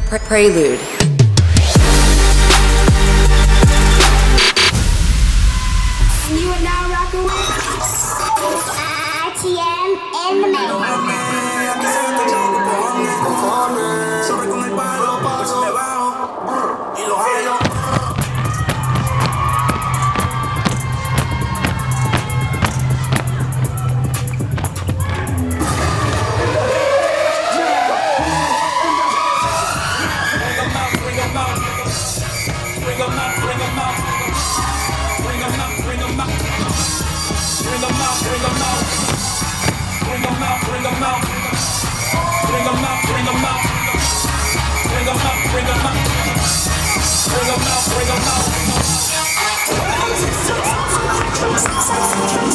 pre- pre- prelude. You are now rocking with RTM in the mix. Step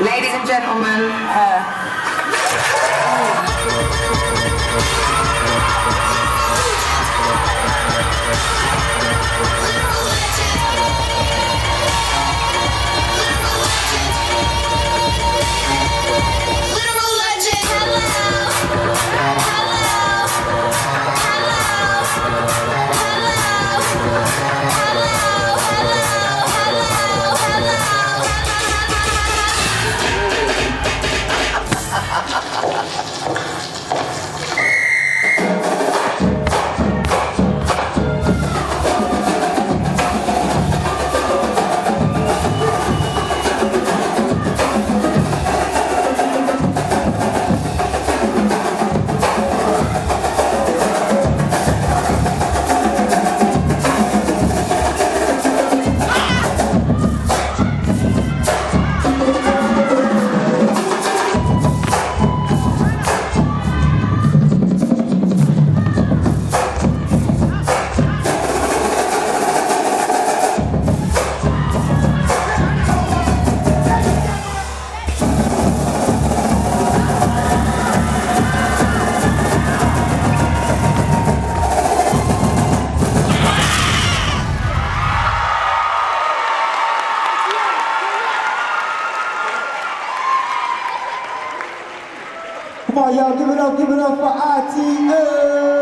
Ladies and gentlemen, uh, Come on, y'all, give it up, give it up for ITA.